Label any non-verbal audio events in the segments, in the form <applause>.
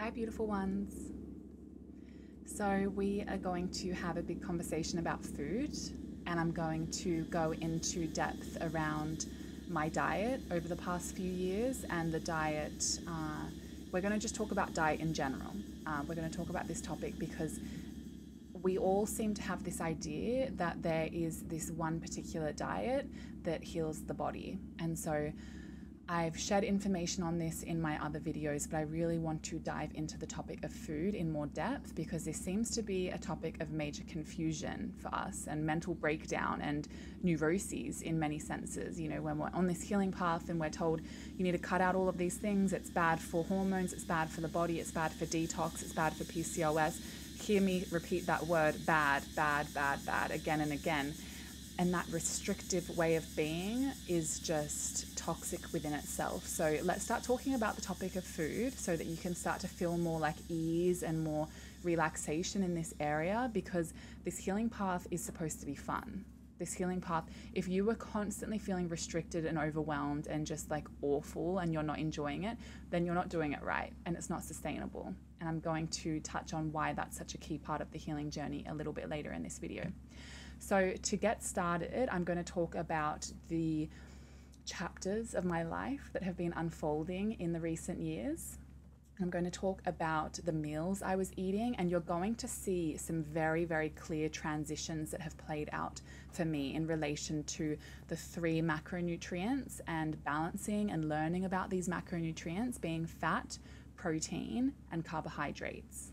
Hi, beautiful ones. So, we are going to have a big conversation about food, and I'm going to go into depth around my diet over the past few years and the diet. Uh, we're going to just talk about diet in general. Uh, we're going to talk about this topic because we all seem to have this idea that there is this one particular diet that heals the body. And so, I've shared information on this in my other videos, but I really want to dive into the topic of food in more depth because this seems to be a topic of major confusion for us and mental breakdown and neuroses in many senses. You know, when we're on this healing path and we're told you need to cut out all of these things, it's bad for hormones, it's bad for the body, it's bad for detox, it's bad for PCOS. Hear me repeat that word bad, bad, bad, bad again and again and that restrictive way of being is just toxic within itself. So let's start talking about the topic of food so that you can start to feel more like ease and more relaxation in this area because this healing path is supposed to be fun. This healing path, if you were constantly feeling restricted and overwhelmed and just like awful and you're not enjoying it, then you're not doing it right and it's not sustainable. And I'm going to touch on why that's such a key part of the healing journey a little bit later in this video. So, to get started, I'm going to talk about the chapters of my life that have been unfolding in the recent years. I'm going to talk about the meals I was eating, and you're going to see some very, very clear transitions that have played out for me in relation to the three macronutrients and balancing and learning about these macronutrients being fat, protein, and carbohydrates.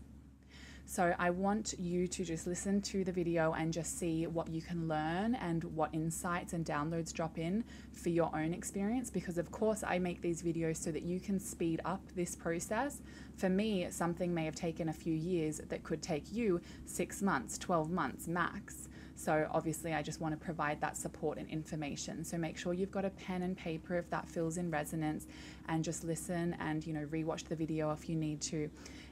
So I want you to just listen to the video and just see what you can learn and what insights and downloads drop in for your own experience. Because, of course, I make these videos so that you can speed up this process. For me, something may have taken a few years that could take you six months, 12 months max. So, obviously, I just want to provide that support and information. So, make sure you've got a pen and paper if that feels in resonance and just listen and, you know, rewatch the video if you need to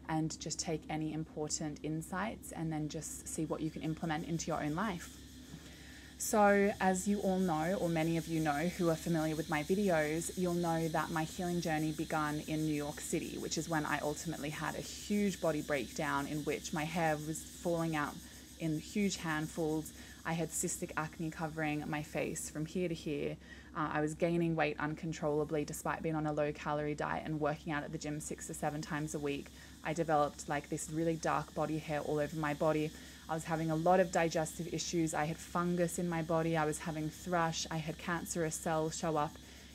and just take any important insights and then just see what you can implement into your own life. So, as you all know, or many of you know who are familiar with my videos, you'll know that my healing journey began in New York City, which is when I ultimately had a huge body breakdown in which my hair was falling out in huge handfuls. I had cystic acne covering my face from here to here. Uh, I was gaining weight uncontrollably despite being on a low calorie diet and working out at the gym six to seven times a week. I developed like this really dark body hair all over my body. I was having a lot of digestive issues. I had fungus in my body. I was having thrush. I had cancerous cells show up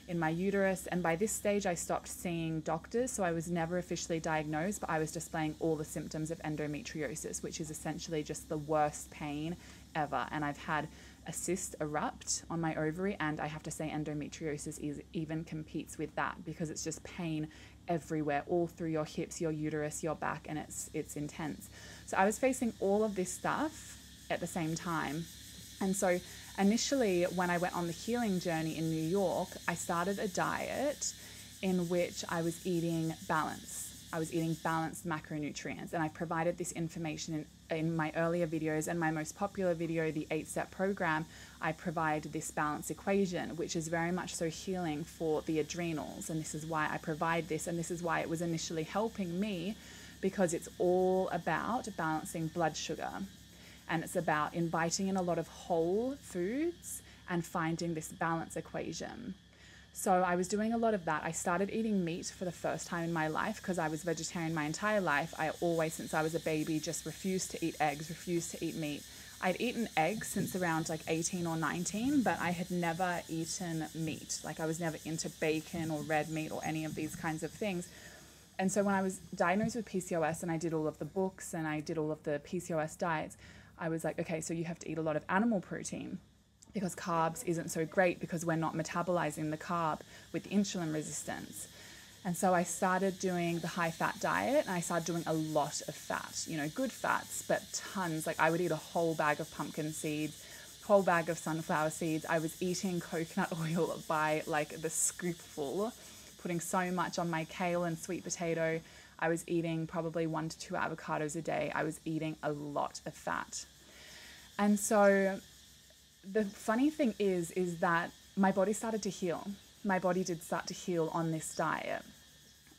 in my uterus. And by this stage, I stopped seeing doctors. So I was never officially diagnosed, but I was displaying all the symptoms of endometriosis, which is essentially just the worst pain ever. And I've had a cyst erupt on my ovary, and I have to say, endometriosis is, even competes with that because it's just pain everywhere, all through your hips, your uterus, your back, and it's it's intense. So I was facing all of this stuff at the same time. And so initially when I went on the healing journey in New York, I started a diet in which I was eating balance. I was eating balanced macronutrients and I provided this information in in my earlier videos and my most popular video, the eight step program, I provide this balance equation, which is very much so healing for the adrenals. And this is why I provide this, and this is why it was initially helping me because it's all about balancing blood sugar. And it's about inviting in a lot of whole foods and finding this balance equation. So I was doing a lot of that. I started eating meat for the first time in my life because I was vegetarian my entire life. I always, since I was a baby, just refused to eat eggs, refused to eat meat. I'd eaten eggs since around like 18 or 19, but I had never eaten meat. Like I was never into bacon or red meat or any of these kinds of things. And so when I was diagnosed with PCOS and I did all of the books and I did all of the PCOS diets, I was like, okay, so you have to eat a lot of animal protein because carbs isn't so great because we're not metabolizing the carb with insulin resistance. And so I started doing the high fat diet and I started doing a lot of fat, you know, good fats, but tons. Like I would eat a whole bag of pumpkin seeds, whole bag of sunflower seeds. I was eating coconut <laughs> oil by like the scoopful, putting so much on my kale and sweet potato. I was eating probably one to two avocados a day. I was eating a lot of fat. And so the funny thing is, is that my body started to heal. My body did start to heal on this diet.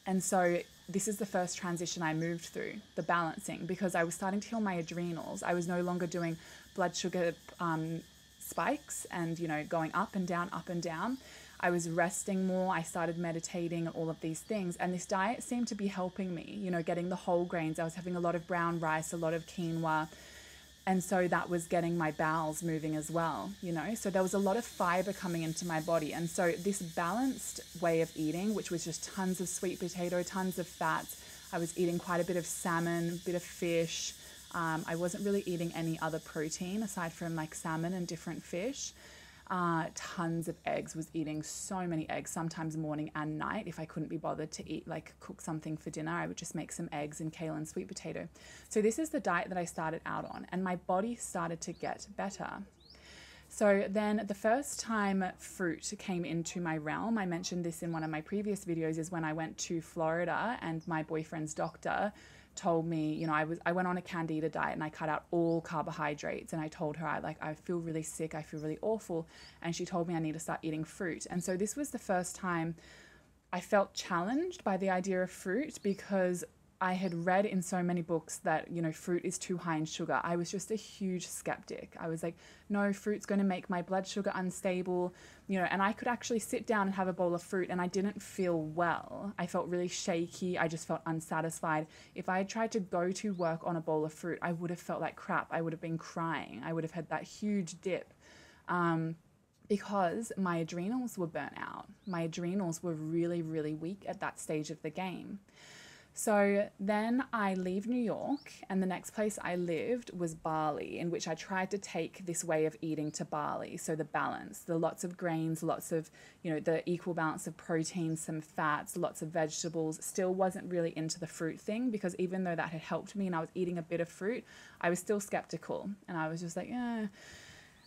And so this is the first transition I moved through, the balancing, because I was starting to heal my adrenals. I was no longer doing blood sugar um, spikes and, you know, going up and down, up and down. I was resting more. I started meditating and all of these things. And this diet seemed to be helping me, you know, getting the whole grains. I was having a lot of brown rice, a lot of quinoa. And so that was getting my bowels moving as well, you know. So there was a lot of fiber coming into my body. And so this balanced way of eating, which was just tons of sweet potato, tons of fats, I was eating quite a bit of salmon, a bit of fish. Um, I wasn't really eating any other protein aside from like salmon and different fish uh, tons of eggs, was eating so many eggs, sometimes morning and night. If I couldn't be bothered to eat, like cook something for dinner, I would just make some eggs and kale and sweet potato. So, this is the diet that I started out on, and my body started to get better. So, then the first time fruit came into my realm, I mentioned this in one of my previous videos, is when I went to Florida and my boyfriend's doctor told me, you know, I was I went on a candida diet and I cut out all carbohydrates and I told her I like I feel really sick, I feel really awful, and she told me I need to start eating fruit. And so this was the first time I felt challenged by the idea of fruit because I had read in so many books that, you know, fruit is too high in sugar. I was just a huge skeptic. I was like, no, fruit's going to make my blood sugar unstable, you know, and I could actually sit down and have a bowl of fruit and I didn't feel well. I felt really shaky. I just felt unsatisfied. If I had tried to go to work on a bowl of fruit, I would have felt like crap. I would have been crying. I would have had that huge dip. Um, because my adrenals were burnt out. My adrenals were really, really weak at that stage of the game. So then I leave New York, and the next place I lived was Bali, in which I tried to take this way of eating to Bali. So the balance, the lots of grains, lots of, you know, the equal balance of protein, some fats, lots of vegetables. Still wasn't really into the fruit thing because even though that had helped me and I was eating a bit of fruit, I was still skeptical. And I was just like, yeah.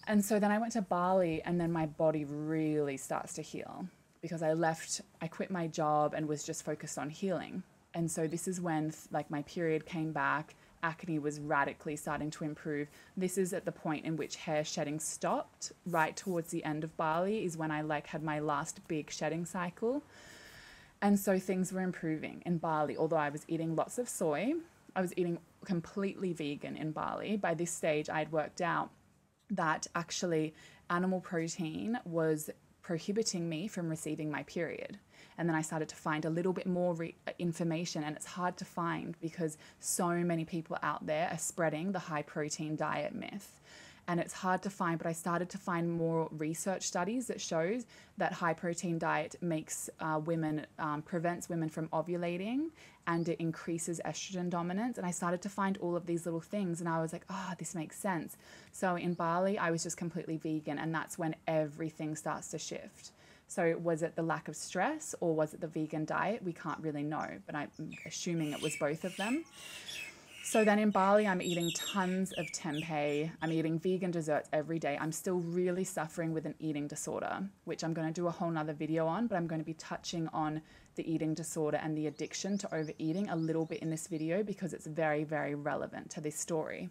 And so then I went to Bali, and then my body really starts to heal because I left, I quit my job and was just focused on healing and so this is when like my period came back acne was radically starting to improve. This is at the point in which hair shedding stopped right towards the end of bali is when i like had my last big shedding cycle. And so things were improving in bali. Although i was eating lots of soy i was eating completely vegan in bali. By this stage i'd worked out that actually animal protein was prohibiting me from receiving my period and then I started to find a little bit more re- information, and it's hard to find because so many people out there are spreading the high protein diet myth. And it's hard to find but i started to find more research studies that shows that high protein diet makes uh, women um, prevents women from ovulating and it increases estrogen dominance. And i started to find all of these little things and i was like oh this makes sense. So in bali i was just completely vegan and that's when everything starts to shift so, was it the lack of stress or was it the vegan diet? We can't really know, but I'm assuming it was both of them. So then in Bali, I'm eating tons of tempeh. I'm eating vegan desserts every day. I'm still really suffering with an eating disorder, which I'm going to do a whole nother video on, but I'm going to be touching on the eating disorder and the addiction to overeating a little bit in this video because it's very, very relevant to this story.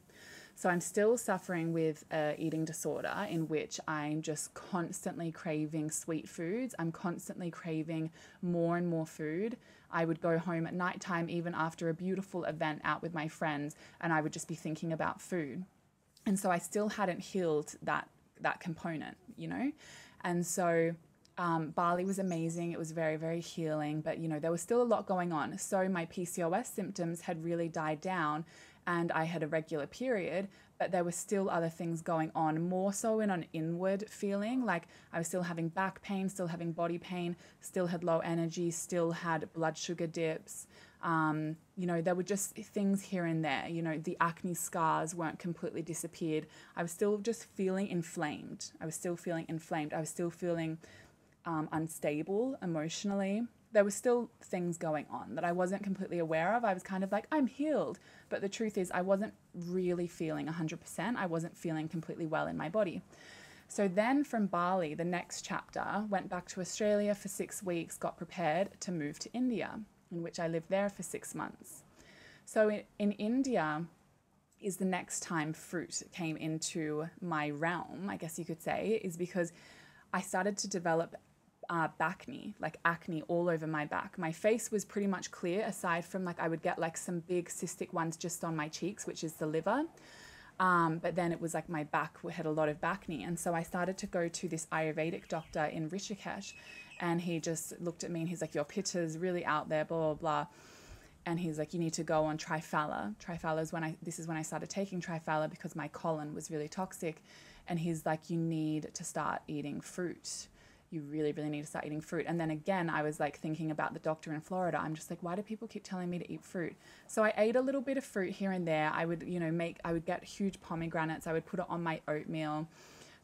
So I'm still suffering with a eating disorder in which I'm just constantly craving sweet foods. I'm constantly craving more and more food. I would go home at nighttime, even after a beautiful event out with my friends, and I would just be thinking about food. And so I still hadn't healed that that component, you know? And so um, Bali was amazing. It was very, very healing, but you know, there was still a lot going on. So my PCOS symptoms had really died down and I had a regular period, but there were still other things going on, more so in an inward feeling. Like I was still having back pain, still having body pain, still had low energy, still had blood sugar dips. Um, you know, there were just things here and there. You know, the acne scars weren't completely disappeared. I was still just feeling inflamed. I was still feeling inflamed. I was still feeling um, unstable emotionally there were still things going on that I wasn't completely aware of. I was kind of like, I'm healed. But the truth is, I wasn't really feeling 100%. I wasn't feeling completely well in my body. So then from Bali, the next chapter, went back to Australia for six weeks, got prepared to move to India, in which I lived there for six months. So in, in India, is the next time fruit came into my realm, I guess you could say, is because I started to develop uh, acne, like acne all over my back. My face was pretty much clear, aside from like I would get like some big cystic ones just on my cheeks, which is the liver. Um, but then it was like my back had a lot of acne. And so I started to go to this Ayurvedic doctor in Rishikesh. And he just looked at me and he's like, Your pitta's really out there, blah, blah, blah. And he's like, You need to go on Triphala. Triphala is when I, this is when I started taking Triphala because my colon was really toxic. And he's like, You need to start eating fruit you really, really need to start eating fruit. And then again, I was like thinking about the doctor in Florida. I'm just like, why do people keep telling me to eat fruit? So I ate a little bit of fruit here and there. I would, you know, make, I would get huge pomegranates. I would put it on my oatmeal.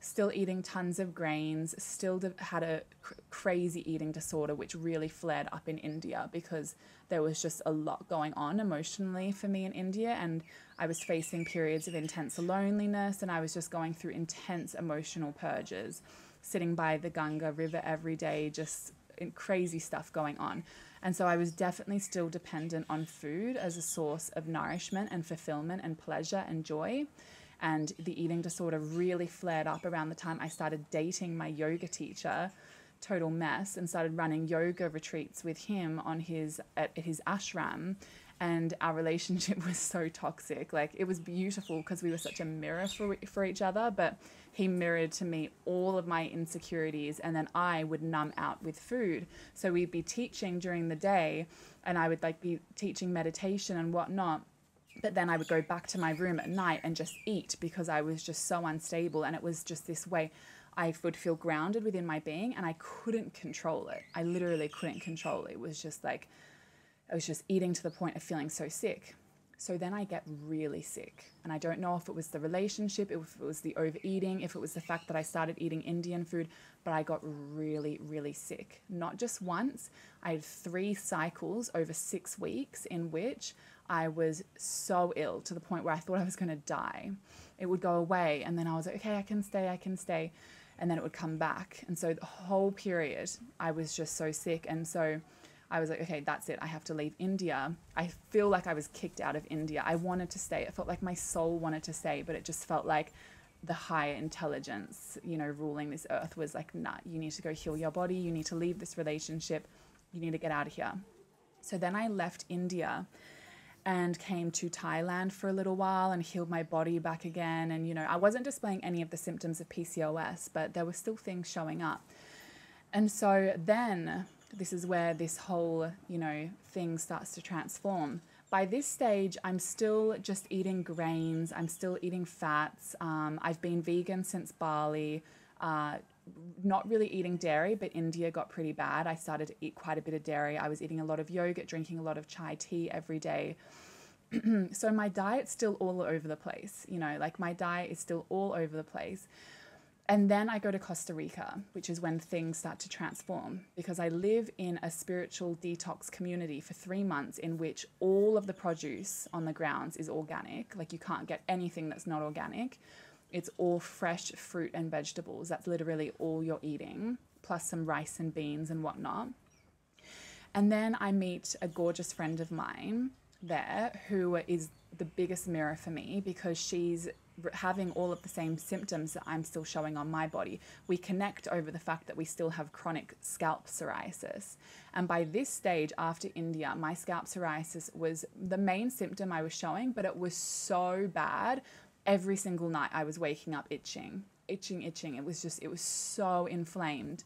Still eating tons of grains. Still had a cr- crazy eating disorder, which really flared up in India because there was just a lot going on emotionally for me in India. And I was facing periods of intense loneliness and I was just going through intense emotional purges sitting by the Ganga River every day, just crazy stuff going on. And so I was definitely still dependent on food as a source of nourishment and fulfillment and pleasure and joy. And the eating disorder really flared up around the time I started dating my yoga teacher, total mess, and started running yoga retreats with him on his at his ashram. And our relationship <laughs> was so toxic. Like it was beautiful because we were such a mirror for for each other, but he mirrored to me all of my insecurities and then I would numb out with food. So we'd be teaching during the day and I would like be teaching meditation and whatnot. But then I would go back to my room at night and just eat because I was just so unstable. And it was just this way I would feel grounded within my being and I couldn't control it. I literally couldn't control it. It was just like, I was just eating to the point of feeling so sick. So then I get really sick. And I don't know if it was the relationship, if it was the overeating, if it was the fact that I started eating Indian food, but I got really, really sick. Not just once, I had three cycles over six weeks in which I was so ill to the point where I thought I was going to die. It would go away, and then I was like, okay, I can stay, I can stay. And then it would come back. And so the whole period, I was just so sick. And so I was like, okay, that's it. I have to leave India. I feel like I was kicked out of India. I wanted to stay. It felt like my soul wanted to stay, but it just felt like the higher intelligence, you know, ruling this earth was like, nah, you need to go heal your body. You need to leave this relationship. You need to get out of here. So then I left India and came to Thailand for a little while and healed my body back again. And, you know, I wasn't displaying any of the symptoms of PCOS, but there were still things showing up. And so then this is where this whole, you know, thing starts to transform. By this stage, I'm still just eating grains, I'm still eating fats. Um, I've been vegan since Bali. Uh, not really eating dairy, but India got pretty bad. I started to eat quite a bit of dairy. I was eating a lot of yogurt, drinking a lot of chai tea every day. <clears throat> so my diet's still all over the place. You know, like my diet is still all over the place. And then I go to Costa Rica, which is when things start to transform because I live in a spiritual detox community for three months in which all of the produce on the grounds is organic. Like you can't get anything that's not organic. It's all fresh fruit and vegetables. That's literally all you're eating, plus some rice and beans and whatnot. And then I meet a gorgeous friend of mine there who is the biggest mirror for me because she's having all of the same symptoms that I'm still showing on my body. We connect over the fact that we still have chronic scalp psoriasis. And by this stage, after India, my scalp psoriasis was the main symptom I was showing, but it was so bad. Every single night I was waking up itching, itching, itching. It was just, it was so inflamed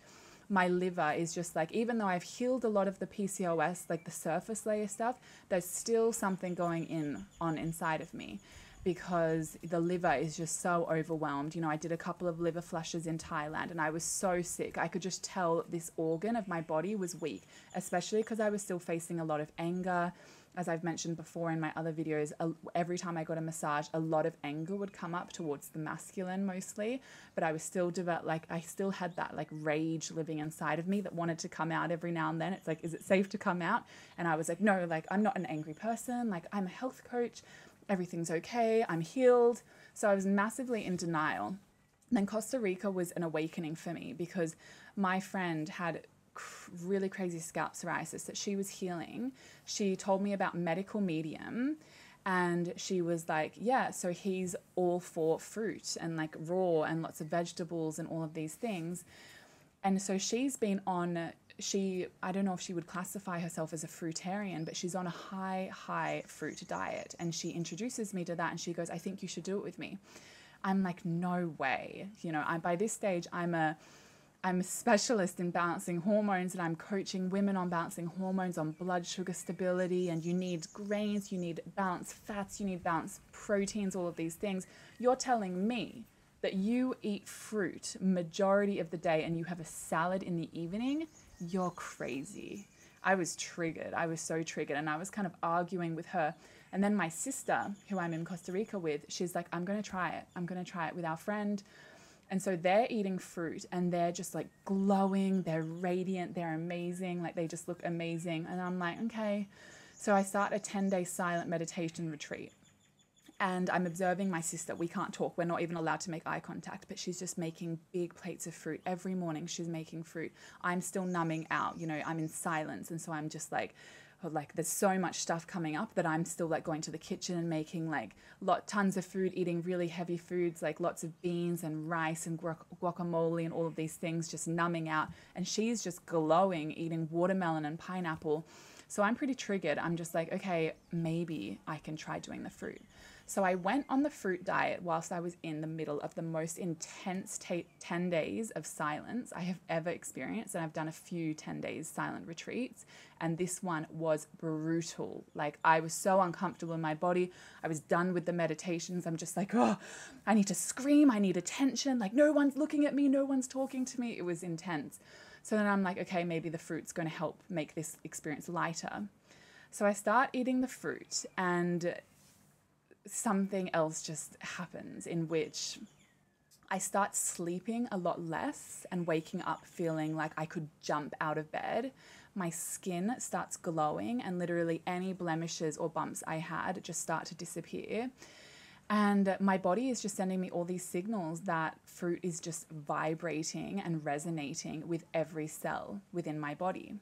my liver is just like, even though I've healed a lot of the PCOS, like the surface layer stuff, there's still something going in on inside of me because the liver is just so overwhelmed. You know, I did a couple of liver flushes in Thailand and I was so sick. I could just tell this organ of my body was weak, especially because I was still facing a lot of anger. As I've mentioned before in my other videos, every time I got a massage, a lot of anger would come up towards the masculine mostly, but I was still develop like I still had that like rage living inside of me that wanted to come out every now and then. It's like, is it safe to come out? And I was like, no, like I'm not an angry person. Like I'm a health coach everything's okay, I'm healed. So I was massively in denial. And then Costa Rica was an awakening for me because my friend had really crazy scalp psoriasis that she was healing. She told me about medical medium and she was like, Yeah, so he's all for fruit and like raw and lots of vegetables and all of these things. And so she's been on she I don't know if she would classify herself as a fruitarian, but she's on a high high fruit diet and she introduces me to that and she goes, "I think you should do it with me." I'm like, "No way." You know, I by this stage I'm a I'm a specialist in balancing hormones and I'm coaching women on balancing hormones, on blood sugar stability. And you need grains, you need balanced fats, you need balanced proteins, all of these things. You're telling me that you eat fruit majority of the day and you have a salad in the evening. You're crazy. I was triggered. I was so triggered. And I was kind of arguing with her. And then my sister, who I'm in Costa Rica with, she's like, I'm going to try it. I'm going to try it with our friend and so they're eating fruit and they're just like glowing, they're radiant, they're amazing, like they just look amazing. And I'm like, okay. So I start a 10 day silent meditation retreat. And I'm observing my sister. We can't talk. We're not even allowed to make eye contact, but she's just making big plates of fruit. Every morning she's making fruit. I'm still numbing out, you know, I'm in silence. And so I'm just like, oh, like there's so much stuff coming up that I'm still like going to the kitchen and making like lot tons of food, eating really heavy foods like lots of beans and rice and guac- guacamole and all of these things, just numbing out. And she's just glowing, eating watermelon and pineapple. So I'm pretty triggered. I'm just like, okay, maybe I can try doing the fruit. So I went on the fruit diet whilst I was in the middle of the most intense t- 10 days of silence I have ever experienced. And I've done a few 10 days silent retreats. And this one was brutal. Like I was so uncomfortable in my body. I was done with the meditations. I'm just like, oh, I need to scream. I need attention. Like no one's looking at me. No one's talking to me. It was intense. So then I'm like, okay, maybe the fruit's going to help make this experience lighter. So I start eating the fruit and something else just happens in which I start sleeping a lot less and waking up feeling like I could jump out of bed. My skin starts glowing, and literally any blemishes or bumps I had just start to disappear. And my body is just sending me all these signals that fruit is just vibrating and resonating with every cell within my body.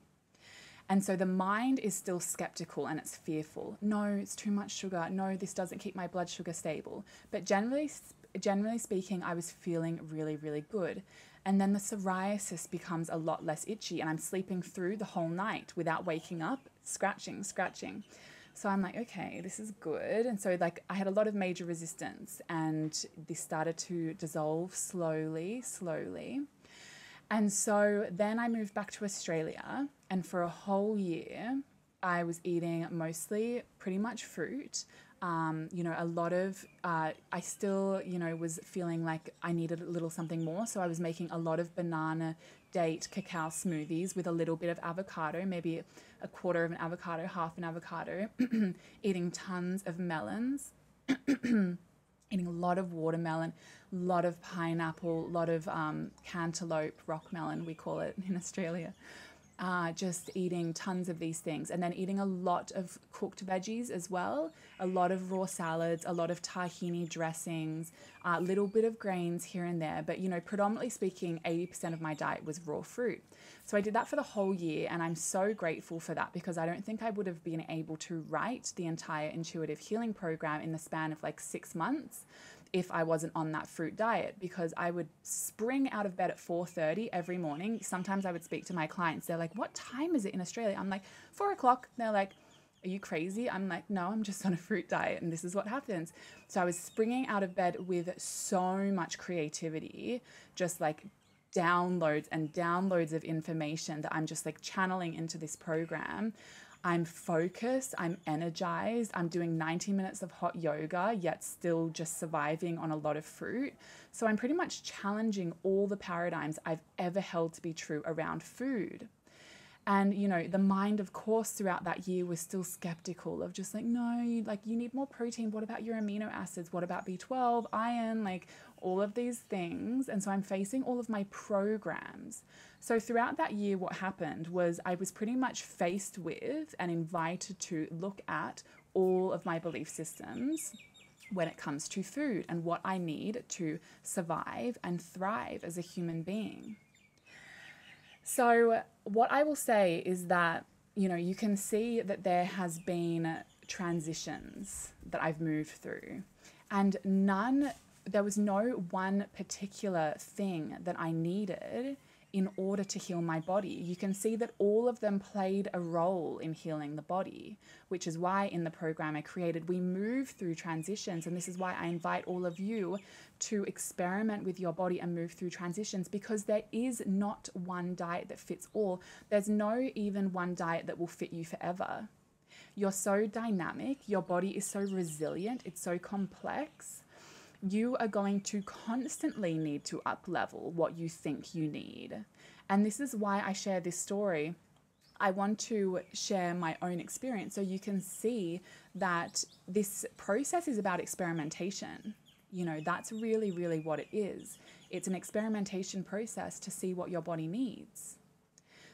And so the mind is still skeptical and it's fearful. No, it's too much sugar. No, this doesn't keep my blood sugar stable. But generally, generally speaking, I was feeling really, really good. And then the psoriasis becomes a lot less itchy, and I'm sleeping through the whole night without waking up, scratching, scratching. So I'm like, okay, this is good. And so, like, I had a lot of major resistance, and this started to dissolve slowly, slowly. And so then I moved back to Australia, and for a whole year, I was eating mostly pretty much fruit. Um, you know, a lot of, uh, I still, you know, was feeling like I needed a little something more. So I was making a lot of banana, date, cacao smoothies with a little bit of avocado, maybe a quarter of an avocado, half an avocado, <clears throat> eating tons of melons, <clears throat> eating a lot of watermelon, a lot of pineapple, a lot of um, cantaloupe, rock melon, we call it in Australia uh, just eating tons of these things and then eating a lot of cooked veggies as well, a lot of raw salads, a lot of tahini dressings, a uh, little bit of grains here and there. But, you know, predominantly speaking, 80% of my diet was raw fruit. So I did that for the whole year and I'm so grateful for that because I don't think I would have been able to write the entire intuitive healing program in the span of like six months if I wasn't on that fruit diet because I would spring out of bed at 4:30 every morning. Sometimes I would speak to my clients. They're like, "What time is it in Australia?" I'm like, four o'clock." They're like, "Are you crazy?" I'm like, "No, I'm just on a fruit diet, and this is what happens." So I was springing out of bed with so much creativity, just like downloads and downloads of information that I'm just like channeling into this program I'm focused, I'm energized, I'm doing 90 minutes of hot yoga, yet still just surviving on a lot of fruit. So I'm pretty much challenging all the paradigms I've ever held to be true around food. And, you know, the mind, of course, throughout that year was still skeptical of just like, no, like you need more protein. What about your amino acids? What about B12, iron, like all of these things? And so I'm facing all of my programs. So throughout that year, what happened was I was pretty much faced with and invited to look at all of my belief systems when it comes to food and what I need to survive and thrive as a human being. So, what I will say is that, you know, you can see that there has been transitions that I've moved through, and none, there was no one particular thing that I needed in order to heal my body. You can see that all of them played a role in healing the body, which is why in the program I created, we move through transitions. And this is why I invite all of you to experiment with your body and move through transitions because there is not one diet that fits all. There's no even one diet that will fit you forever. You're so dynamic, your body is so resilient, it's so complex you are going to constantly need to up level what you think you need. And this is why I share this story. I want to share my own experience so you can see that this process is about experimentation. You know, that's really, really what it is. It's an experimentation process to see what your body needs.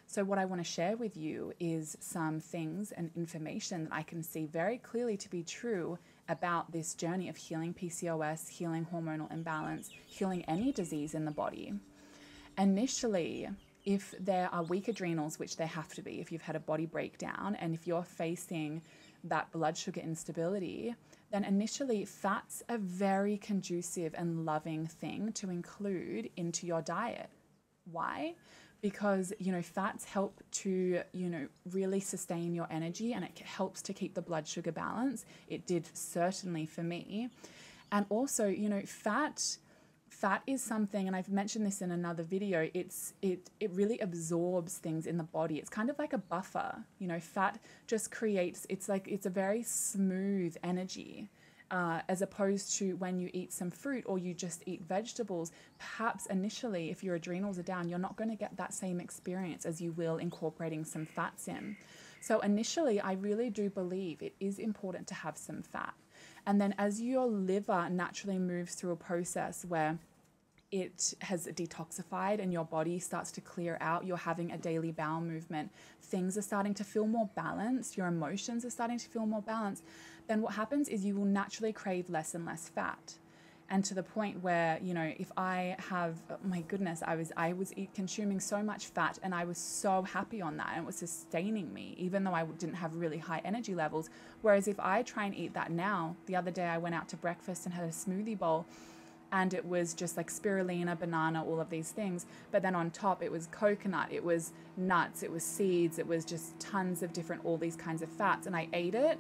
So, what I want to share with you is some things and information that I can see very clearly to be true about this journey of healing PCOS, healing hormonal imbalance, healing any disease in the body. Initially, if there are weak adrenals, which there have to be if you've had a body breakdown, and if you're facing that blood sugar instability, then initially fat's a very conducive and loving thing to include into your diet. Why? Because you know fats help to you know really sustain your energy and it helps to keep the blood sugar balance. It did certainly for me. And also you know fat fat is something and i've mentioned this in another video it's it it really absorbs things in the body. It's kind of like a buffer you know fat just creates it's like it's a very smooth energy uh, as opposed to when you eat some fruit or you just eat vegetables. Perhaps initially, if your adrenals are down, you're not going to get that same experience as you will incorporating some fats in. So, initially, I really do believe it is important to have some fat. And then, as your liver naturally moves through a process where it has detoxified and your body starts to clear out, you're having a daily bowel movement, things are starting to feel more balanced, your emotions are starting to feel more balanced, then what happens is you will naturally crave less and less fat. And to the point where, you know, if I have, oh my goodness, I was, I was consuming so much fat and I was so happy on that and it was sustaining me, even though I didn't have really high energy levels. Whereas if I try and eat that now, the other day I went out to breakfast and had a smoothie bowl and it was just like spirulina, banana, all of these things. But then on top, it was coconut, it was nuts, it was seeds, it was just tons of different, all these kinds of fats. And I ate it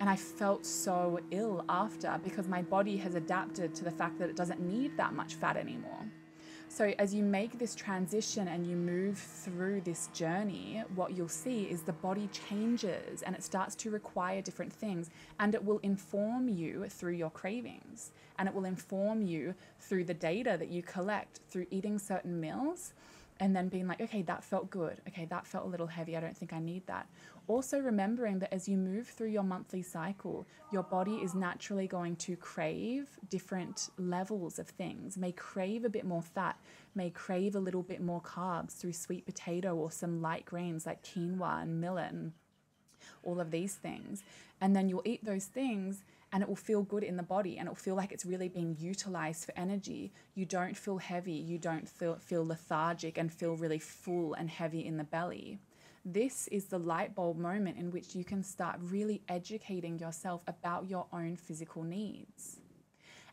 and I felt so ill after because my body has adapted to the fact that it doesn't need that much fat anymore. So, as you make this transition and you move through this journey, what you'll see is the body changes and it starts to require different things, and it will inform you through your cravings, and it will inform you through the data that you collect through eating certain meals and then being like, okay, that felt good. Okay, that felt a little heavy. I don't think I need that. Also, remembering that as you move through your monthly cycle, your body is naturally going to crave different levels of things, may crave a bit more fat, may crave a little bit more carbs through sweet potato or some light grains like quinoa and millet, and all of these things. And then you'll eat those things and it will feel good in the body and it will feel like it's really being utilized for energy. You don't feel heavy, you don't feel, feel lethargic and feel really full and heavy in the belly. This is the light bulb moment in which you can start really educating yourself about your own physical needs.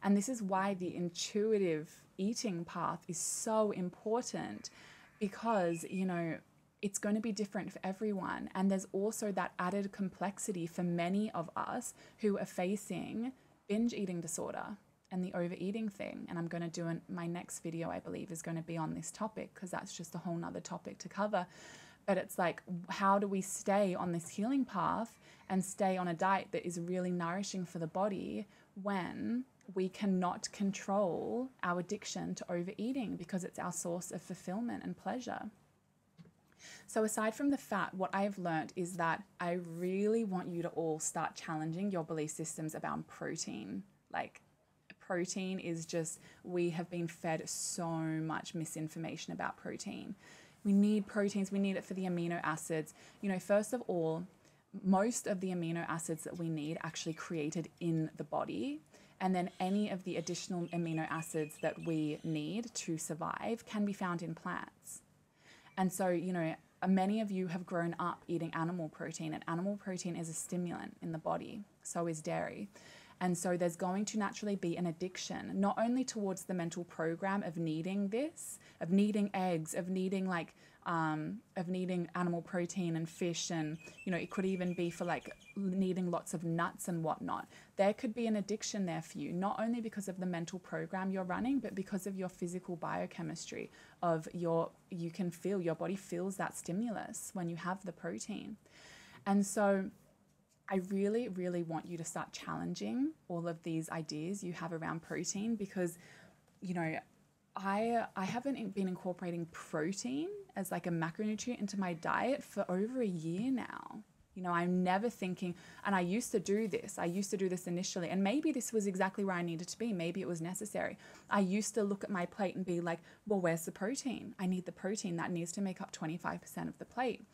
And this is why the intuitive eating path is so important because, you know, it's going to be different for everyone. And there's also that added complexity for many of us who are facing binge eating disorder and the overeating thing. And I'm going to do an, my next video, I believe, is going to be on this topic because that's just a whole nother topic to cover. But it's like, how do we stay on this healing path and stay on a diet that is really nourishing for the body when we cannot control our addiction to overeating because it's our source of fulfillment and pleasure? So, aside from the fat, what I've learned is that I really want you to all start challenging your belief systems about protein. Like, protein is just, we have been fed so much misinformation about protein. We need proteins, we need it for the amino acids. You know, first of all, most of the amino acids that we need actually created in the body. And then any of the additional amino acids that we need to survive can be found in plants. And so, you know, many of you have grown up eating animal protein, and animal protein is a stimulant in the body, so is dairy. And so there's going to naturally be an addiction, not only towards the mental program of needing this, of needing eggs, of needing like um, of needing animal protein and fish, and you know, it could even be for like needing lots of nuts and whatnot. There could be an addiction there for you, not only because of the mental program you're running, but because of your physical biochemistry of your, you can feel your body feels that stimulus when you have the protein. And so, I really, really want you to start challenging all of these ideas you have around protein because, you know, I I haven't been incorporating protein as like a macronutrient into my diet for over a year now. You know, I'm never thinking, and I used to do this. I used to do this initially, and maybe this was exactly where I needed to be. Maybe it was necessary. I used to look at my plate and be like, well, where's the protein? I need the protein that needs to make up 25% of the plate.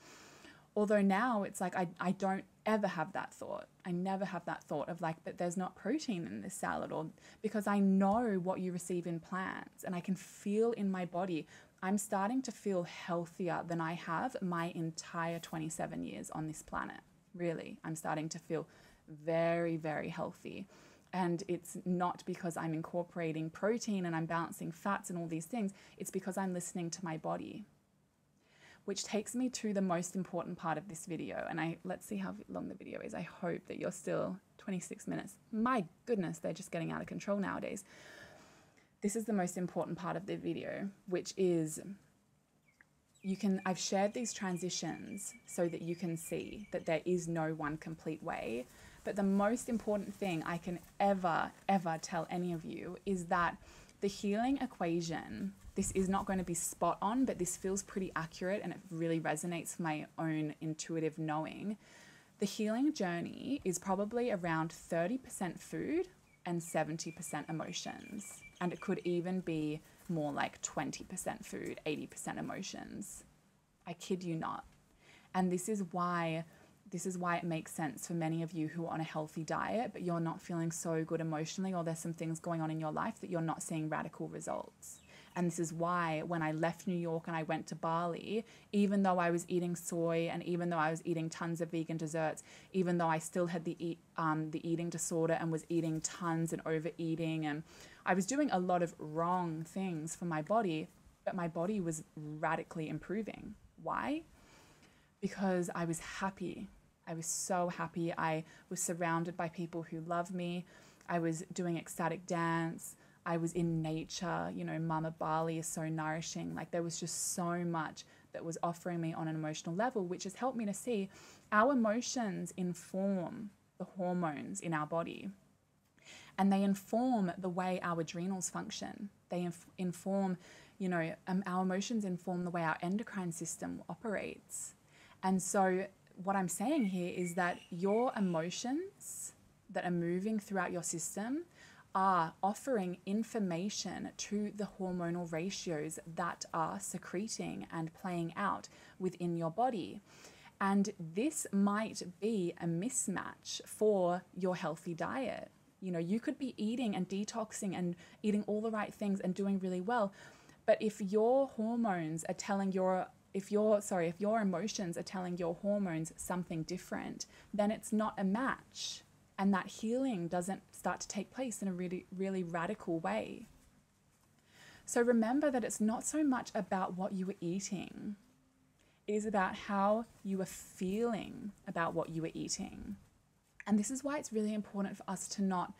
Although now it's like I, I don't ever have that thought. I never have that thought of like, but there's not protein in this salad, or because I know what you receive in plants and I can feel in my body. I'm starting to feel healthier than I have my entire 27 years on this planet. Really, I'm starting to feel very, very healthy. And it's not because I'm incorporating protein and I'm balancing fats and all these things, it's because I'm listening to my body which takes me to the most important part of this video. And I let's see how long the video is. I hope that you're still 26 minutes. My goodness, they're just getting out of control nowadays. This is the most important part of the video, which is you can I've shared these transitions so that you can see that there is no one complete way. But the most important thing I can ever ever tell any of you is that the healing equation this is not going to be spot on, but this feels pretty accurate and it really resonates my own intuitive knowing. The healing journey is probably around 30% food and 70% emotions. And it could even be more like 20% food, 80% emotions. I kid you not. And this is why this is why it makes sense for many of you who are on a healthy diet, but you're not feeling so good emotionally, or there's some things going on in your life that you're not seeing radical results. And this is why when I left New York and I went to Bali, even though I was eating soy and even though I was eating tons of vegan desserts, even though I still had the eat, um, the eating disorder and was eating tons and overeating, and I was doing a lot of wrong things for my body, but my body was radically improving. Why? Because I was happy. I was so happy. I was surrounded by people who love me. I was doing ecstatic dance. I was in nature, you know, Mama Bali is so nourishing. Like there was just so much that was offering me on an emotional level, which has helped me to see our emotions inform the hormones in our body. And they inform the way our adrenals function. They inf- inform, you know, um, our emotions inform the way our endocrine system operates. And so, what I'm saying here is that your emotions that are moving throughout your system are offering information to the hormonal ratios that are secreting and playing out within your body. And this might be a mismatch for your healthy diet. You know, you could be eating and detoxing and eating all the right things and doing really well. But if your hormones are telling your if your sorry, if your emotions are telling your hormones something different, then it's not a match and that healing doesn't start to take place in a really, really radical way. So remember that it's not so much about what you were eating, it is about how you were feeling about what you were eating. And this is why it's really important for us to not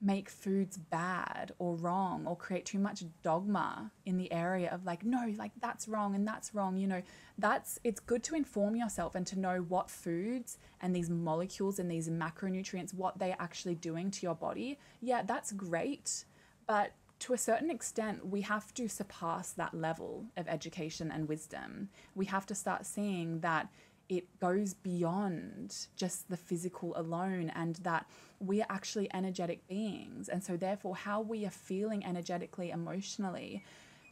make foods bad or wrong or create too much dogma in the area of like no like that's wrong and that's wrong you know that's it's good to inform yourself and to know what foods and these molecules and these macronutrients what they're actually doing to your body yeah that's great but to a certain extent, we have to surpass that level of education and wisdom. We have to start seeing that it goes beyond just the physical alone and that we are actually energetic beings. And so, therefore, how we are feeling energetically, emotionally,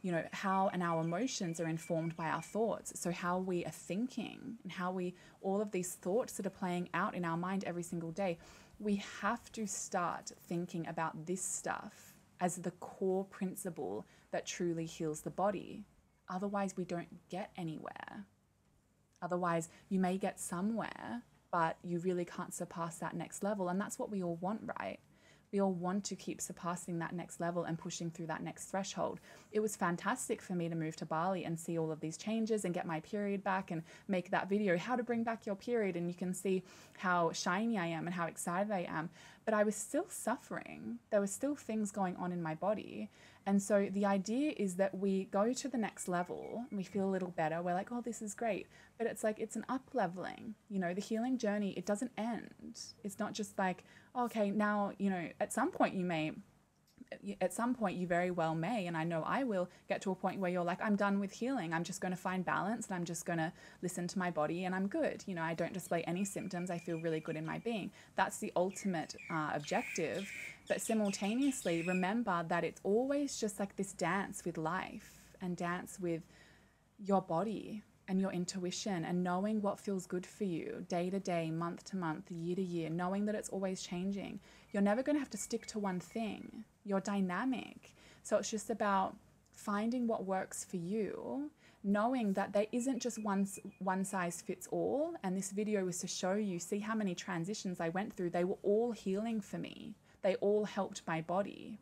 you know, how and our emotions are informed by our thoughts. So, how we are thinking and how we, all of these thoughts that are playing out in our mind every single day, we have to start thinking about this stuff as the core principle that truly heals the body. Otherwise, we don't get anywhere. Otherwise, you may get somewhere, but you really can't surpass that next level. And that's what we all want, right? We all want to keep surpassing that next level and pushing through that next threshold. It was fantastic for me to move to Bali and see all of these changes and get my period back and make that video, how to bring back your period. And you can see how shiny I am and how excited I am. But I was still suffering. There were still things going on in my body. And so the idea is that we go to the next level and we feel a little better. We're like, oh, this is great. But it's like, it's an up leveling. You know, the healing journey, it doesn't end. It's not just like, okay, now, you know, at some point you may at some point you very well may and i know i will get to a point where you're like i'm done with healing i'm just going to find balance and i'm just going to listen to my body and i'm good you know i don't display any symptoms i feel really good in my being that's the ultimate uh, objective but simultaneously, remember that it's always just like this dance with life and dance with your body and your intuition and knowing what feels good for you day to day, month to month, year to year, knowing that it's always changing. You're never going to have to stick to one thing. You're dynamic. So it's just about finding what works for you, knowing that there isn't just one one size fits all and this video was to show you see how many transitions I went through. They were all healing for me they all helped my body.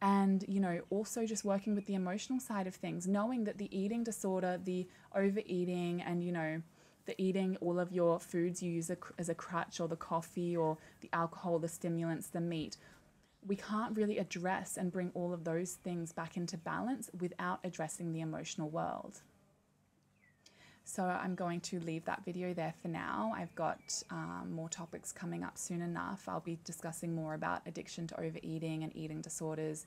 And, you know, also just working with the emotional side of things, knowing that the eating disorder, the overeating, and, you know, the eating all of your foods you use as a crutch, or the coffee, or the alcohol, the stimulants, the meat, we can't really address and bring all of those things back into balance without addressing the emotional world. So I'm going to leave that video there for now. I've got um, more topics coming up soon enough. I'll be discussing more about addiction to overeating and eating disorders.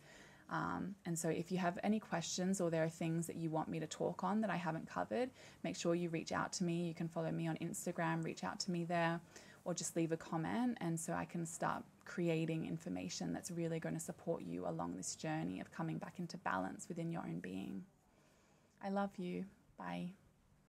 Um, and so if you have any questions or there are things that you want me to talk on that I haven't covered, make sure you reach out to me. You can follow me on Instagram, reach out to me there, or just leave a comment. And so I can start creating information that's really going to support you along this journey of coming back into balance within your own being. I love you. Bye.